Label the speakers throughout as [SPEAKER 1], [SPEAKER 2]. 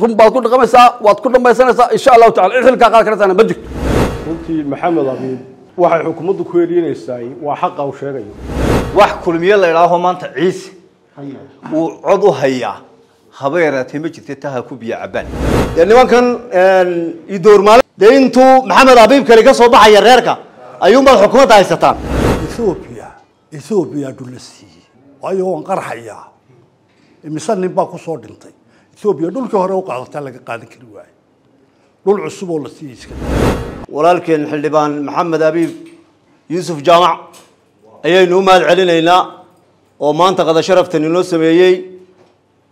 [SPEAKER 1] run baad ku dhaqamaysaa waad ku dhamaysanaysaa insha allahu tacala cid xilkaa qaad karataana ma jirto
[SPEAKER 2] runtii maxamed abiib waxay xukuumaddu ku heliinaysaa waa xaqa uu sheegayo
[SPEAKER 3] wax kulmiye la idhaaho maanta ciise. Uu cod u hayaa. Haba yaraatee ma jirta taha ku biyo cabaan dee nimankan idoormaale dee intuu maxamed abiib kale ka soo baxaya reerka ayuunbaad xukuumadda haysataan.
[SPEAKER 4] Ethoobiya ethoobiya dhula siiyey waayo waan qarxayaa. Imise nin baa ku soo dhintay ethoobiya dhulkii hore u qaadataa laga qaadan kari waaye dhul cusub oo la siiyey iska
[SPEAKER 3] walaalkeen xildhibaan maxamed abiib yuusuf jaamac ayaynu u mahad celinaynaa oo maanta qada sharaftan inoo sameeyey.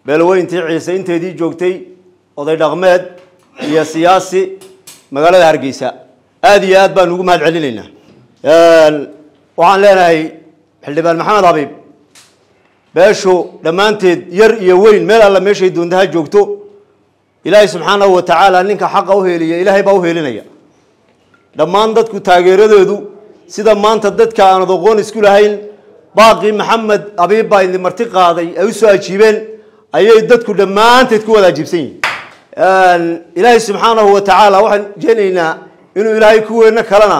[SPEAKER 3] Beelweyntii ciise inteedii joogtay oday dhaqmeed iyo siyaasi magaalada hargeysa. Aada iyo aad baanu ugu mahad celinaynaa waxaan leenahay xildhibaan maxamed abiib beeshu dhammaanteed yar iyo weyn meel alla meeshay doontaha joogto ilaahay subxaanahu wa tacaala ninka xaqa u heeliya ilaahay baa u heelinaya. Dhammaan dadku taageeradeedu sida maanta dadka aanad aqoon isku lahayn baaqii maxamed abiib baa idin marti qaaday ay u soo ajiibeen ayay dadku dhammaanteed ku wada ajiibsan yihiin ilaahay subxaanahu wa tacaala waxaan jeenaynaa inuu ilaahay kuweena kalena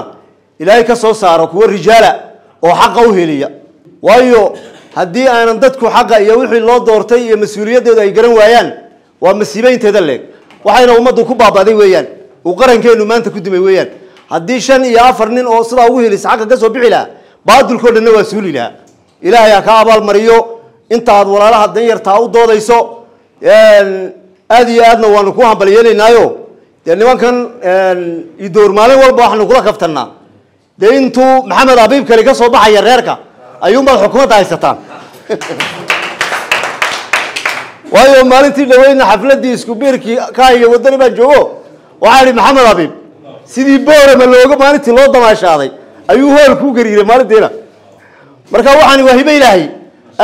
[SPEAKER 3] ilaahay ka soo saaro kuwa rijaala oo xaqa u heliya waayo haddii aanan dadku xaqa iyo wixii loo doortay iyo mas'uuliyaddeedu ay garan waayaan waa masiibeynteeda leeg waxayna ummaddu ku baaba'day weeyaan. Uu qarankeenu maanta ku dumay weeyaan. Haddii shan iyo afar nin oo sidaa ugu helisa xaqa ka soo bixi lahaa baadilkao dhanna waa suuli lahaa. Ilaahay ha ka abaalmariyo intaad walaalaha danyartaa u doodayso aada iyo aadna waanu ku hambalyeelaynaayo. Dee nimankan idoor maalin walba waxaanu kula kaftannaa. Dee intuu maxamed abiib kale ka soo baxaya reerka ayuunbaad xukuumadda haysataan. Waayo maalintii dhaweyna xafladii isku biirkii kaahiga wadani baan joogo waxaa ihi maxamed abiib sidii boorama looga maalintii loo damaashaaday ayuu hool kuu gariiray maalintiina. Marka waxaani waa hibe ilaahay.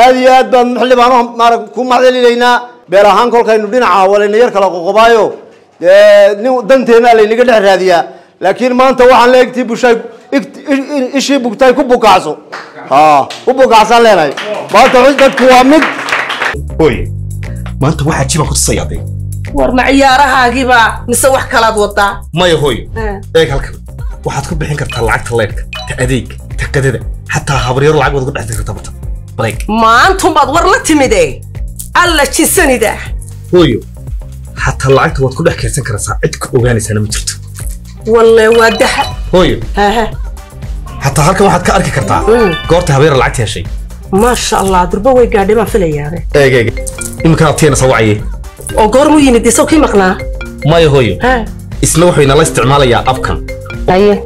[SPEAKER 3] Aada iyo aad baan xildhibaan maara ku mahadcelinaynaa beel ahaan kolkaynu dhinaca walayna yar kala qoqobaayo. Dee laynaga dhex raadiyaa. Laakiin maanta waxaan igtii bushay ishii bugtay ku bukacso bukacsaan leenahay maanta dadku waa mid
[SPEAKER 5] oy maanta waxaa jiban ku tusayaaday
[SPEAKER 6] war ma ciyaarahaagiiba mise wax kalaad wadaa?
[SPEAKER 5] Maya hooy eeg halkan. Waxaad ku bixin kartaa lacagta leydhka ta adeeg ta qadada xataa habaryaro lacag waad uga dhex kartaa barta bareeg
[SPEAKER 6] maantumbaad war la timide alla jisanida.
[SPEAKER 5] Hooyo xataa lacagta waad ku dhex kaydsan karaysaa cid ku ogaanaysaana ma jirto.
[SPEAKER 6] Walle waa daha
[SPEAKER 5] hooyo
[SPEAKER 6] haha
[SPEAKER 5] xataa halkan waxaad ka arki kartaa. Goorta habeera lacagta heshay.
[SPEAKER 6] Maasha allah durba way gaadhay baan filayaane
[SPEAKER 5] eeg eeg. Iminkan abtiyana soo wacaye
[SPEAKER 6] oo goormuu yimid isaw kii maqnaa?
[SPEAKER 5] Maya hooyo. Isna wuxuu inala isticmaalayaa abkan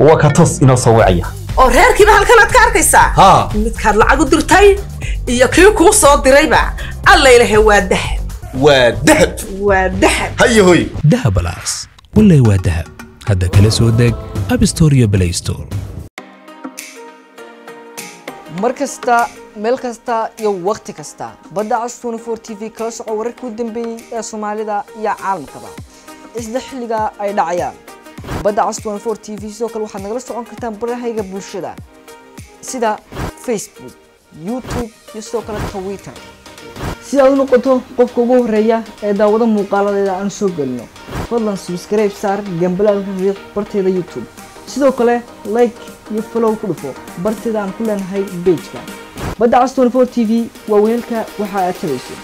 [SPEAKER 5] waa ka toos inoo soo wacaya
[SPEAKER 6] oo reerkiiba halkanaad ka arkaysaa? Midkaad lacag u dirtay iyo kii kuu soo dirayba allaylahe waa dahab.
[SPEAKER 5] Waa dahab.
[SPEAKER 6] Waa dahab.
[SPEAKER 5] Haya hooyo.
[SPEAKER 7] Dahabalaas wallay waa dahab. Hadda kala soo deg abstore iyo play store
[SPEAKER 8] mar kasta meel kasta iyo wakhti kasta. Badda cas tnfor t v kala soco wararkii u dambeeyey ee soomaalida iyo caalamkaba. Isla xilliga ay dhacayaan. Badda cas tnfor t v sidoo kale waxaad nagala socon kartaan barahayga bulshada sida facebook youtube iyo sidoo kale twitter. Si aad u noqoto qofka ugu horreeya ee daawado muuqaaladeeda aan soo gelino fadlan subscribe saar gambalaalka riiq barteeda youtube. Sidoo kale like iyo follow ku dhufo barteeda aan ku leenahay bejka badda cas 24 t v waa weelka waxa aad tabayso